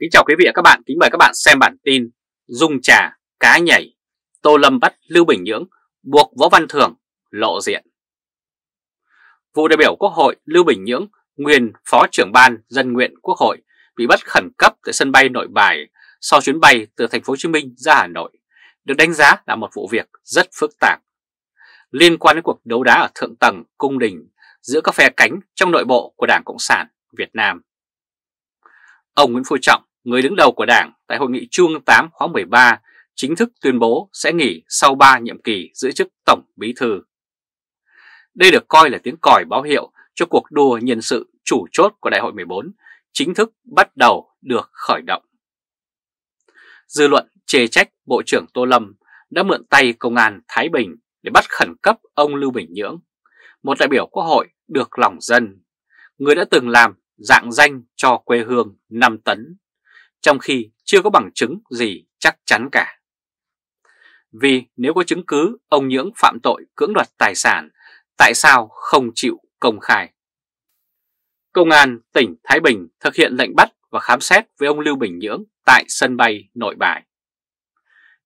Kính chào quý vị và các bạn, kính mời các bạn xem bản tin Dung trà, cá nhảy, Tô Lâm bắt Lưu Bình Nhưỡng, buộc Võ Văn Thưởng lộ diện. Vụ đại biểu Quốc hội Lưu Bình Nhưỡng, nguyên Phó trưởng ban dân nguyện Quốc hội bị bắt khẩn cấp tại sân bay Nội Bài sau chuyến bay từ thành phố Hồ Chí Minh ra Hà Nội, được đánh giá là một vụ việc rất phức tạp. Liên quan đến cuộc đấu đá ở thượng tầng cung đình giữa các phe cánh trong nội bộ của Đảng Cộng sản Việt Nam. Ông Nguyễn Phú Trọng, người đứng đầu của Đảng tại Hội nghị Trung 8 khóa 13 chính thức tuyên bố sẽ nghỉ sau 3 nhiệm kỳ giữ chức Tổng Bí Thư. Đây được coi là tiếng còi báo hiệu cho cuộc đua nhân sự chủ chốt của Đại hội 14 chính thức bắt đầu được khởi động. Dư luận chê trách Bộ trưởng Tô Lâm đã mượn tay Công an Thái Bình để bắt khẩn cấp ông Lưu Bình Nhưỡng, một đại biểu quốc hội được lòng dân, người đã từng làm dạng danh cho quê hương 5 tấn, trong khi chưa có bằng chứng gì chắc chắn cả. Vì nếu có chứng cứ ông Nhưỡng phạm tội cưỡng đoạt tài sản, tại sao không chịu công khai? Công an tỉnh Thái Bình thực hiện lệnh bắt và khám xét với ông Lưu Bình Nhưỡng tại sân bay Nội Bài.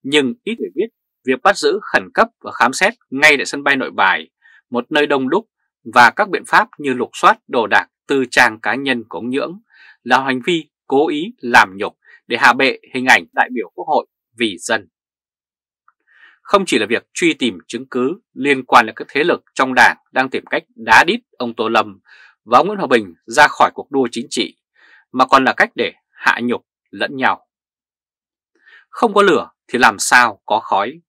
Nhưng ít người biết, việc bắt giữ khẩn cấp và khám xét ngay tại sân bay Nội Bài, một nơi đông đúc và các biện pháp như lục soát đồ đạc tư trang cá nhân của ông Nhưỡng là hành vi cố ý làm nhục để hạ bệ hình ảnh đại biểu quốc hội vì dân. Không chỉ là việc truy tìm chứng cứ liên quan đến các thế lực trong đảng đang tìm cách đá đít ông Tô Lâm và ông Nguyễn Hòa Bình ra khỏi cuộc đua chính trị, mà còn là cách để hạ nhục lẫn nhau. Không có lửa thì làm sao có khói.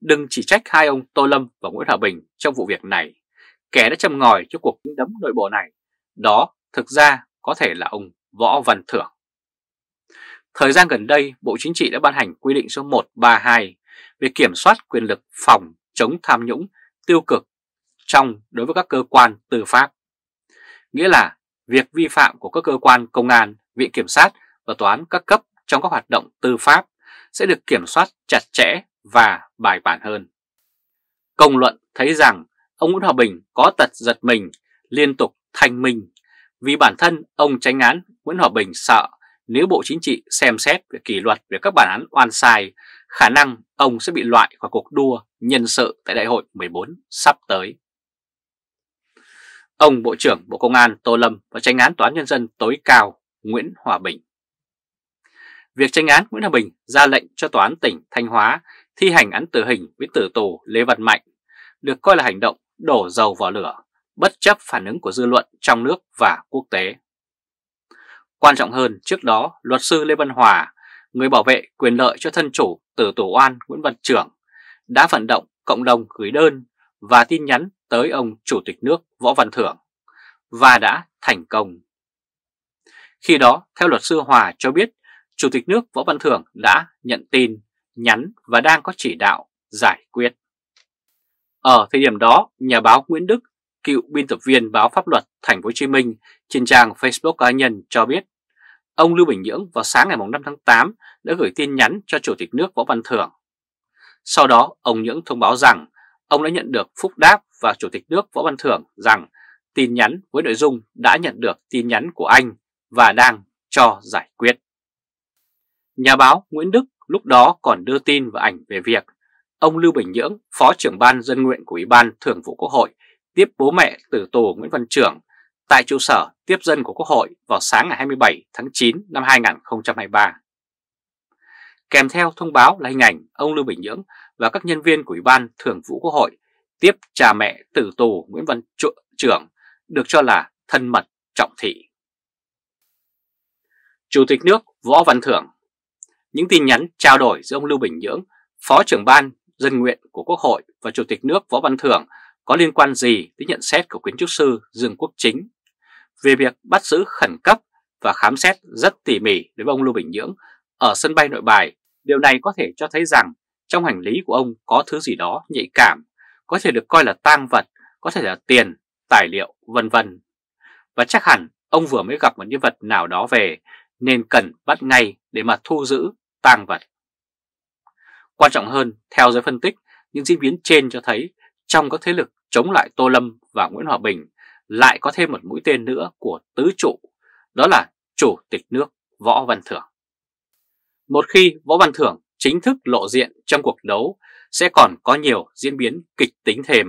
Đừng chỉ trách hai ông Tô Lâm và Nguyễn Hòa Bình trong vụ việc này. Kẻ đã châm ngòi cho cuộc đấm nội bộ này, đó thực ra có thể là ông Võ Văn Thưởng. Thời gian gần đây, Bộ Chính trị đã ban hành quy định số 132 về kiểm soát quyền lực phòng chống tham nhũng tiêu cực trong đối với các cơ quan tư pháp. Nghĩa là việc vi phạm của các cơ quan công an, viện kiểm sát và tòa án các cấp trong các hoạt động tư pháp sẽ được kiểm soát chặt chẽ và bài bản hơn. Công luận thấy rằng ông Nguyễn Hòa Bình có tật giật mình, liên tục thanh minh vì bản thân ông tránh án Nguyễn Hòa Bình sợ nếu Bộ Chính trị xem xét về kỷ luật về các bản án oan sai, khả năng ông sẽ bị loại khỏi cuộc đua nhân sự tại Đại hội 14 sắp tới. Ông Bộ trưởng Bộ Công an Tô Lâm và tranh án Tòa án Nhân dân tối cao Nguyễn Hòa Bình. Việc tranh án Nguyễn Hòa Bình ra lệnh cho Tòa án tỉnh Thanh Hóa thi hành án tử hình với tử tù Lê Văn Mạnh được coi là hành động đổ dầu vào lửa, bất chấp phản ứng của dư luận trong nước và quốc tế. Quan trọng hơn, trước đó, luật sư Lê Văn Hòa, người bảo vệ quyền lợi cho thân chủ từ tổ oan Nguyễn Văn Trưởng, đã vận động cộng đồng gửi đơn và tin nhắn tới ông Chủ tịch nước Võ Văn Thưởng và đã thành công. Khi đó, theo luật sư Hòa cho biết, Chủ tịch nước Võ Văn Thưởng đã nhận tin, nhắn và đang có chỉ đạo giải quyết. Ở thời điểm đó, nhà báo Nguyễn Đức, cựu biên tập viên báo pháp luật Thành phố Hồ Chí Minh trên trang Facebook cá nhân cho biết, ông Lưu Bình Nhưỡng vào sáng ngày 5 tháng 8 đã gửi tin nhắn cho Chủ tịch nước Võ Văn Thưởng. Sau đó, ông Nhưỡng thông báo rằng ông đã nhận được phúc đáp và Chủ tịch nước Võ Văn Thưởng rằng tin nhắn với nội dung đã nhận được tin nhắn của anh và đang cho giải quyết. Nhà báo Nguyễn Đức lúc đó còn đưa tin và ảnh về việc ông Lưu Bình Nhưỡng, Phó trưởng ban dân nguyện của Ủy ban Thường vụ Quốc hội, tiếp bố mẹ tử tù Nguyễn Văn Trưởng tại trụ sở tiếp dân của Quốc hội vào sáng ngày 27 tháng 9 năm 2023. Kèm theo thông báo là hình ảnh ông Lưu Bình Nhưỡng và các nhân viên của Ủy ban Thường vụ Quốc hội tiếp cha mẹ tử tù Nguyễn Văn Trưởng được cho là thân mật trọng thị. Chủ tịch nước Võ Văn Thưởng Những tin nhắn trao đổi giữa ông Lưu Bình Nhưỡng, Phó trưởng ban dân nguyện của Quốc hội và Chủ tịch nước Võ Văn Thưởng có liên quan gì tới nhận xét của kiến trúc sư Dương Quốc Chính về việc bắt giữ khẩn cấp và khám xét rất tỉ mỉ đối với ông Lưu Bình Nhưỡng ở sân bay nội bài. Điều này có thể cho thấy rằng trong hành lý của ông có thứ gì đó nhạy cảm, có thể được coi là tang vật, có thể là tiền, tài liệu, vân vân. Và chắc hẳn ông vừa mới gặp một nhân vật nào đó về nên cần bắt ngay để mà thu giữ tang vật. Quan trọng hơn, theo giới phân tích, những diễn biến trên cho thấy trong các thế lực chống lại Tô Lâm và Nguyễn Hòa Bình lại có thêm một mũi tên nữa của tứ trụ, đó là Chủ tịch nước Võ Văn Thưởng. Một khi Võ Văn Thưởng chính thức lộ diện trong cuộc đấu sẽ còn có nhiều diễn biến kịch tính thêm.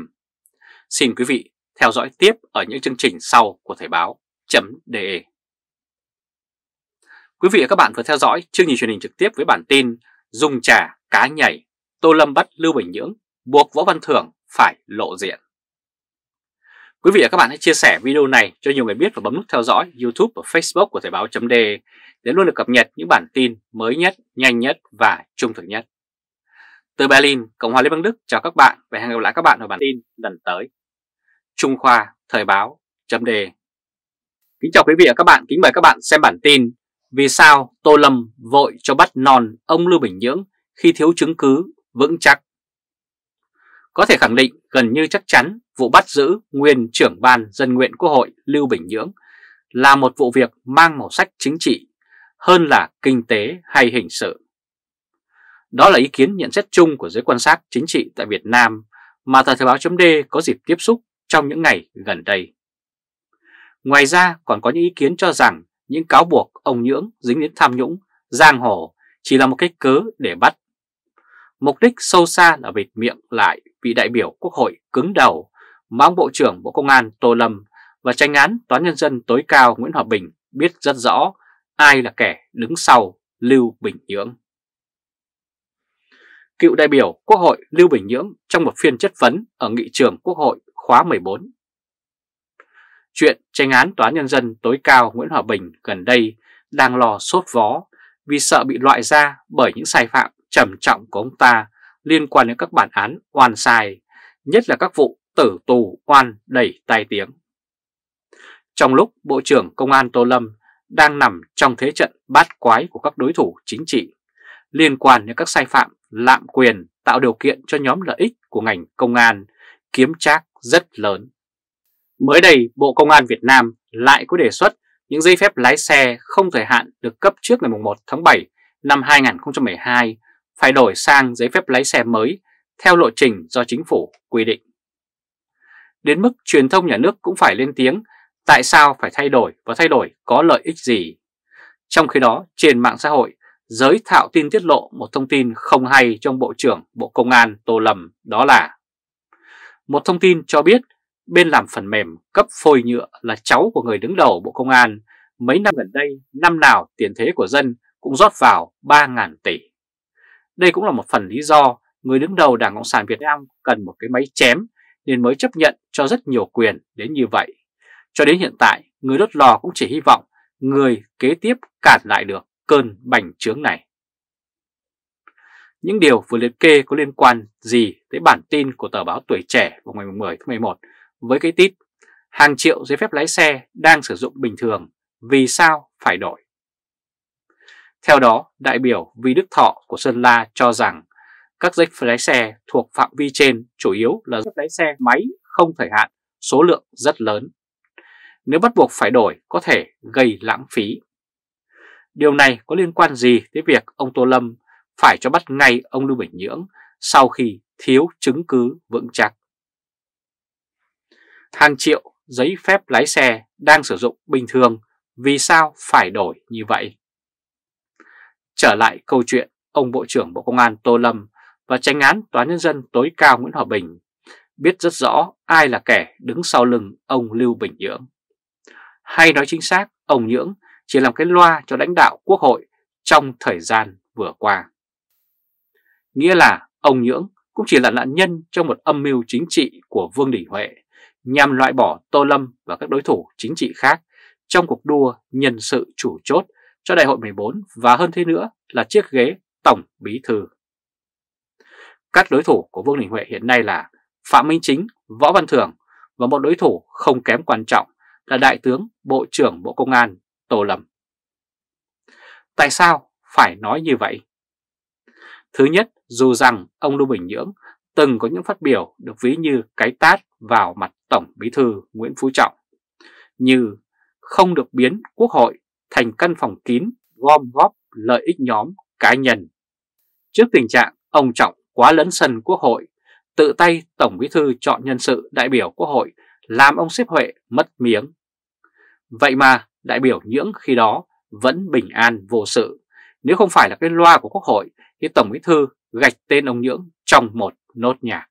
Xin quý vị theo dõi tiếp ở những chương trình sau của Thời báo .de. Quý vị và các bạn vừa theo dõi chương trình truyền hình trực tiếp với bản tin Dùng trà cá nhảy, Tô Lâm bắt Lưu Bình Nhưỡng, buộc Võ Văn Thưởng phải lộ diện. Quý vị và các bạn hãy chia sẻ video này cho nhiều người biết và bấm nút theo dõi YouTube và Facebook của Thời báo .de để luôn được cập nhật những bản tin mới nhất, nhanh nhất và trung thực nhất. Từ Berlin, Cộng hòa Liên bang Đức chào các bạn và hẹn gặp lại các bạn ở bản tin lần tới. Trung Khoa Thời Báo.đề Kính chào quý vị và các bạn, kính mời các bạn xem bản tin Vì sao Tô Lâm vội cho bắt non ông Lưu Bình Nhưỡng khi thiếu chứng cứ vững chắc có thể khẳng định gần như chắc chắn vụ bắt giữ nguyên trưởng ban dân nguyện Quốc hội Lưu Bình Nhưỡng là một vụ việc mang màu sắc chính trị hơn là kinh tế hay hình sự. Đó là ý kiến nhận xét chung của giới quan sát chính trị tại Việt Nam mà tờ Thời báo chấm có dịp tiếp xúc trong những ngày gần đây. Ngoài ra còn có những ý kiến cho rằng những cáo buộc ông Nhưỡng dính đến tham nhũng, giang hồ chỉ là một cái cớ để bắt. Mục đích sâu xa là bịt miệng lại vị đại biểu quốc hội cứng đầu mà ông Bộ trưởng Bộ Công an Tô Lâm và tranh án Toán Nhân dân tối cao Nguyễn Hòa Bình biết rất rõ ai là kẻ đứng sau Lưu Bình Nhưỡng. Cựu đại biểu Quốc hội Lưu Bình Nhưỡng trong một phiên chất vấn ở nghị trường Quốc hội khóa 14. Chuyện tranh án Tòa Nhân dân tối cao Nguyễn Hòa Bình gần đây đang lo sốt vó vì sợ bị loại ra bởi những sai phạm trầm trọng của ông ta liên quan đến các bản án oan sai, nhất là các vụ tử tù oan đầy tai tiếng. Trong lúc Bộ trưởng Công an Tô Lâm đang nằm trong thế trận bát quái của các đối thủ chính trị liên quan đến các sai phạm lạm quyền tạo điều kiện cho nhóm lợi ích của ngành công an kiếm trác rất lớn. Mới đây, Bộ Công an Việt Nam lại có đề xuất những giấy phép lái xe không thời hạn được cấp trước ngày 1 tháng 7 năm 2012 phải đổi sang giấy phép lái xe mới theo lộ trình do chính phủ quy định. Đến mức truyền thông nhà nước cũng phải lên tiếng tại sao phải thay đổi và thay đổi có lợi ích gì. Trong khi đó, trên mạng xã hội, giới thạo tin tiết lộ một thông tin không hay trong Bộ trưởng Bộ Công an Tô Lâm đó là Một thông tin cho biết bên làm phần mềm cấp phôi nhựa là cháu của người đứng đầu Bộ Công an mấy năm gần đây, năm nào tiền thế của dân cũng rót vào 3.000 tỷ. Đây cũng là một phần lý do người đứng đầu Đảng Cộng sản Việt Nam cần một cái máy chém nên mới chấp nhận cho rất nhiều quyền đến như vậy. Cho đến hiện tại, người đốt lò cũng chỉ hy vọng người kế tiếp cản lại được cơn bành trướng này. Những điều vừa liệt kê có liên quan gì tới bản tin của tờ báo Tuổi Trẻ vào ngày 10 tháng 11 với cái tít hàng triệu giấy phép lái xe đang sử dụng bình thường, vì sao phải đổi? Theo đó, đại biểu Vi Đức Thọ của Sơn La cho rằng các giấy phép lái xe thuộc phạm vi trên chủ yếu là giấy phép lái xe máy không thời hạn, số lượng rất lớn. Nếu bắt buộc phải đổi có thể gây lãng phí. Điều này có liên quan gì tới việc ông Tô Lâm phải cho bắt ngay ông Lưu Bình Nhưỡng sau khi thiếu chứng cứ vững chắc? Hàng triệu giấy phép lái xe đang sử dụng bình thường, vì sao phải đổi như vậy? Trở lại câu chuyện ông Bộ trưởng Bộ Công an Tô Lâm và tranh án Tòa Nhân dân tối cao Nguyễn Hòa Bình biết rất rõ ai là kẻ đứng sau lưng ông Lưu Bình Nhưỡng. Hay nói chính xác, ông Nhưỡng chỉ làm cái loa cho lãnh đạo quốc hội trong thời gian vừa qua. Nghĩa là ông Nhưỡng cũng chỉ là nạn nhân trong một âm mưu chính trị của Vương Đình Huệ nhằm loại bỏ Tô Lâm và các đối thủ chính trị khác trong cuộc đua nhân sự chủ chốt cho đại hội 14 và hơn thế nữa là chiếc ghế Tổng Bí Thư. Các đối thủ của Vương Đình Huệ hiện nay là Phạm Minh Chính, Võ Văn Thưởng và một đối thủ không kém quan trọng là Đại tướng Bộ trưởng Bộ Công an Tô Lâm. Tại sao phải nói như vậy? Thứ nhất, dù rằng ông Lưu Bình Nhưỡng từng có những phát biểu được ví như cái tát vào mặt Tổng Bí thư Nguyễn Phú Trọng, như không được biến Quốc hội thành căn phòng kín gom góp lợi ích nhóm cá nhân. Trước tình trạng ông Trọng quá lấn sân Quốc hội, tự tay Tổng Bí thư chọn nhân sự đại biểu Quốc hội làm ông xếp Huệ mất miếng. Vậy mà đại biểu nhưỡng khi đó vẫn bình an vô sự, Nếu không phải là cái loa của Quốc hội thì Tổng Bí Thư gạch tên ông Nhưỡng trong một nốt nhạc.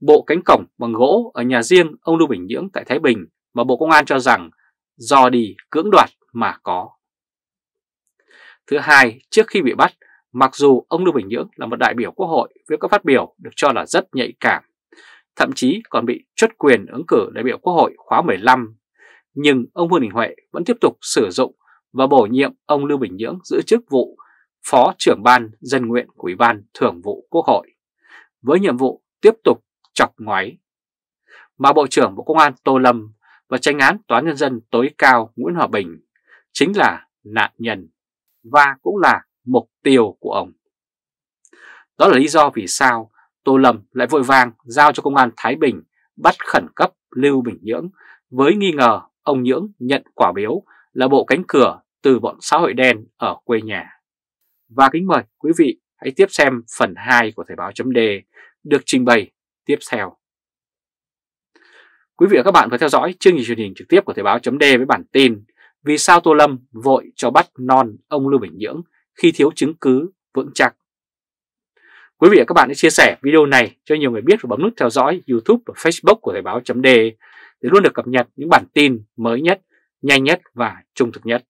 Bộ cánh cổng bằng gỗ ở nhà riêng ông Lưu Bình Nhưỡng tại Thái Bình mà Bộ Công an cho rằng do đi cưỡng đoạt mà có. Thứ hai, trước khi bị bắt, mặc dù ông Lưu Bình Nhưỡng là một đại biểu quốc hội với các phát biểu được cho là rất nhạy cảm, thậm chí còn bị chốt quyền ứng cử đại biểu quốc hội khóa 15, nhưng ông Vương Đình Huệ vẫn tiếp tục sử dụng và bổ nhiệm ông Lưu Bình Nhưỡng giữ chức vụ Phó trưởng ban dân nguyện của Ủy ban Thường vụ Quốc hội, với nhiệm vụ tiếp tục chọc ngoáy. Mà Bộ trưởng Bộ Công an Tô Lâm và tranh án Tòa Nhân dân tối cao Nguyễn Hòa Bình chính là nạn nhân và cũng là mục tiêu của ông. Đó là lý do vì sao Tô Lâm lại vội vàng giao cho Công an Thái Bình bắt khẩn cấp Lưu Bình Nhưỡng với nghi ngờ ông Nhưỡng nhận quả biếu là bộ cánh cửa từ bọn xã hội đen ở quê nhà. Và kính mời quý vị hãy tiếp xem phần 2 của Thời báo chấm được trình bày tiếp theo. Quý vị và các bạn vừa theo dõi chương trình truyền hình trực tiếp của Thời báo chấm với bản tin Vì sao Tô Lâm vội cho bắt non ông Lưu Bình Nhưỡng khi thiếu chứng cứ vững chắc. Quý vị và các bạn hãy chia sẻ video này cho nhiều người biết và bấm nút theo dõi YouTube và Facebook của Thời báo chấm để luôn được cập nhật những bản tin mới nhất, nhanh nhất và trung thực nhất.